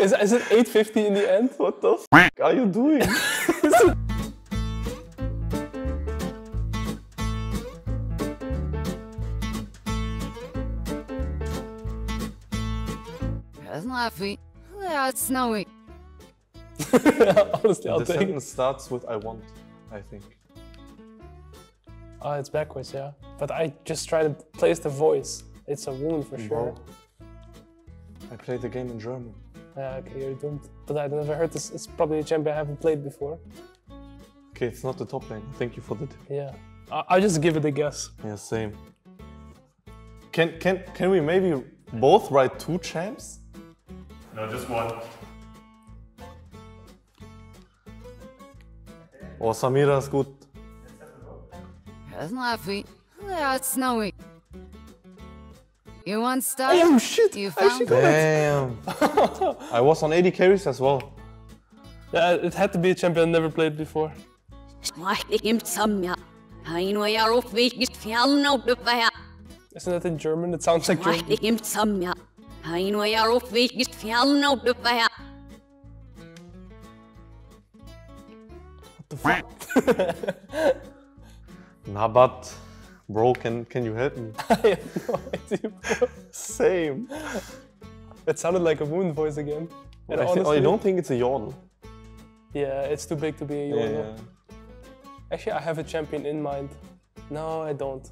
Is, is it 850 in the end? What the f are you doing? It's laughing. Yeah, it's snowy. Honestly, I'll the take it. starts with I want, I think. Oh, it's backwards, yeah. But I just try to place the voice. It's a woman for mm-hmm. sure. Bro. I played the game in German. Yeah, okay, you're doomed. But I've never heard this. It's probably a champion I haven't played before. Okay, it's not the top lane. Thank you for that. Yeah. I- I'll just give it a guess. Yeah, same. Can can can we maybe both write two champs? No, just one. Or Samira is good. It's laughing. Yeah, it's snowy. You want stuff? Oh shit! You I found should- Damn. I was on 80 carries as well. Yeah, it had to be a champion I never played before. Slættikim samja. Hæn og jeg oppvikist fjallnóttu fæja. Isn't that in German? It sounds like German. Slættikim samja. Hæn og jeg oppvikist fjallnóttu fæja. Nah, but bro, can can you help me? I have no idea. bro. Same. It sounded like a woman voice again. And I, honestly- you don't think it's a yodel? Yeah, it's too big to be a Yeah. YOLO. Actually, I have a champion in mind. No, I don't.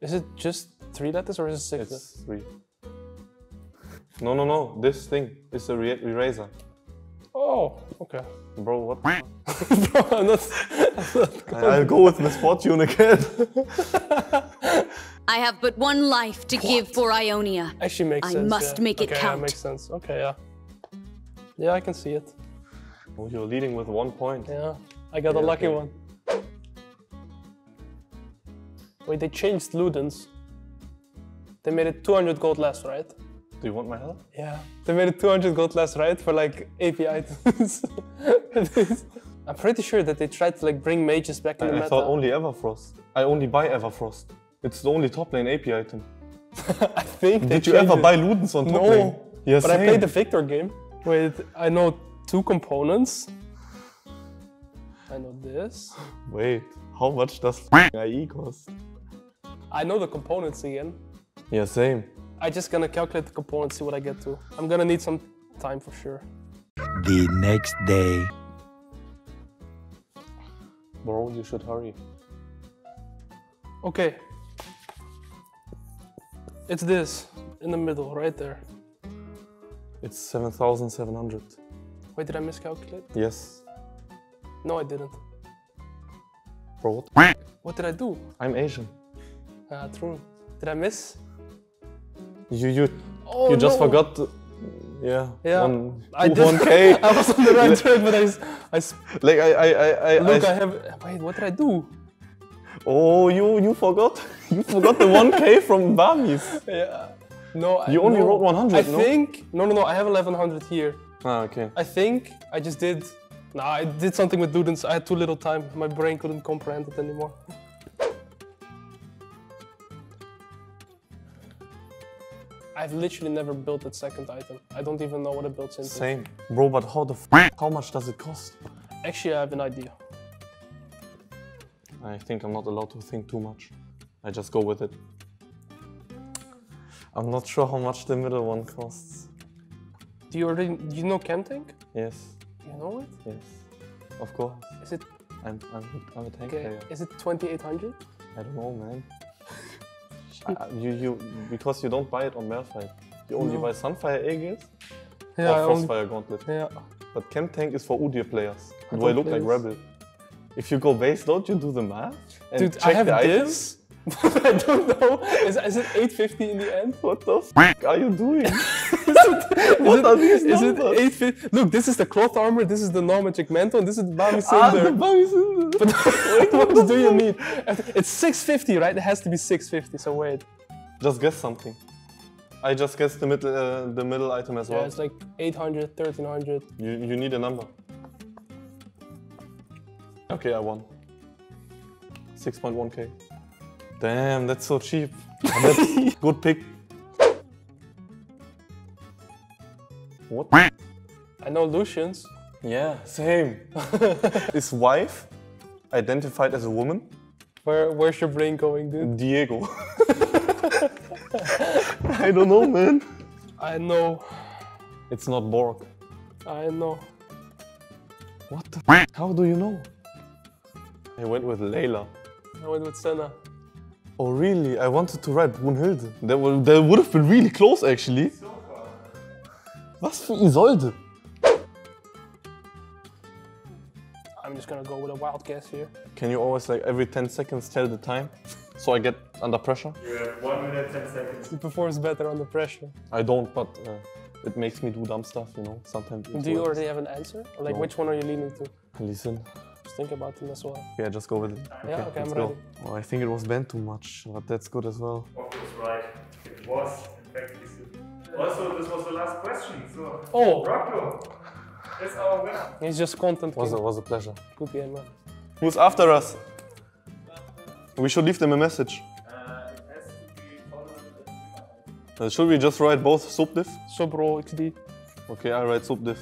Is it just three letters or is it six? It's three. No, no, no. This thing is a re- eraser. Oh, okay. Bro, what? Bro, I'm not, I'm not I- I'll go with Miss Fortune again. I have but one life to give for Ionia. Actually makes I sense. must yeah. make it okay, count. Yeah, makes sense. Okay, yeah. Yeah, I can see it. oh, you're leading with one point. Yeah, I got a lucky okay. one. Wait, they changed Ludens. They made it 200 gold less, right? Do you want my help? Yeah, they made it 200 gold less, right? For like AP items. I'm pretty sure that they tried to like bring mages back in the I, I thought only Everfrost. I only buy Everfrost. It's the only top lane AP item. I think Did you ever it. buy Ludens on top No, lane? Yes, but I played the Viktor game. Wait, I know two components. I know this. Wait, how much does IE cost? I know the components again. Yeah, same. I just gonna calculate the components, see what I get to. I'm gonna need some time for sure. The next day. Bro, you should hurry. Okay. It's this in the middle, right there. It's 7,700. Wait, did I miscalculate? Yes. No, I didn't. Bro, what? What did I do? I'm Asian. Ah, true. Did I miss? You you Oh, you just no. forgot. To, yeah. Yeah, One, I did. 1k. I was on the right track, but I, I like I I I I. look. I I have. Wait, what did I do? oh, you you forgot. You forgot the 1k from Bamis. Yeah. No, I- You only no. wrote 100, I no? think. No, no, no. I have 1100 here. Ah, okay. I think I just did. Nah, I did something with Ludens. I had too little time. My brain couldn't comprehend it anymore. I've literally never built that second item. I don't even know what it builds into. Same, bro. But how the f- how much does it cost? Actually, I have an idea. I think I'm not allowed to think too much. I just go with it. I'm not sure how much the middle one costs. Do you already do you know Chemtank? Yes, You know it? yes, of course. Is it I'm I'm, I'm a tank okay? player. Is it 2800? I don't know, man. I, I- you you because you don't buy it on Malphite. You only No. buy Sunfire Aegis Yeah, I or only- Frostfire Gauntlet. yeah. But Chem Tank is for Udyr players. I Do I look like this. Rebel? If you go base, don't you do the math? And Dude, I have the items? this. I don't know. Is, is it 850 in the end? What the f are you doing? what are these Is it numbers? 850? Look, this is the cloth armor, this is the null-magic mantle, and this is the Bami Ah, the Bami Cinder. But what else do you need? It's 650, right? It has to be 650, so wait. Just guess something. I just guessed the middle, uh, the middle item as Yeah, well. it's like 800, 1300. You, you need a number. Okay, I won. 6.1k. Damn, that's so cheap. That's good pick. What? I know Lucian's. Yeah, same. His wife identified as a woman? Where where's your brain going, dude? Viego. I don't know, man. I know. It's not Borg. I know. What the? F- How do you know? I went with Layla. I went with Senna. Oh really? I wanted to write Brunhilde. That would, that would have been really close actually. Was für Isolde? I'm just gonna go with a wild guess here. Can you always like every 10 seconds tell the time? So I get under pressure? You have 1 minute 10 seconds. He performs better under pressure. I don't, but uh, it makes me do dumb stuff, you know? Sometimes Do you already have an answer? Or like No. which one are you leaning to? Listen. Just think about them as well. Yeah, just go with it. Yeah, okay, let's I'm go. ready. Oh, I think it was bent too much, but that's good as well. Otto was right. It was, in fact, easy. Also, this was the last question, so. Oh. Rocklho is our winner. He's just content Was a, was a pleasure. Good game, man. Who's after us? We should leave them a message. Uh, it has to be followed. Uh, should we just write both Subdiv? Subro XD. Okay, I write Subdiv.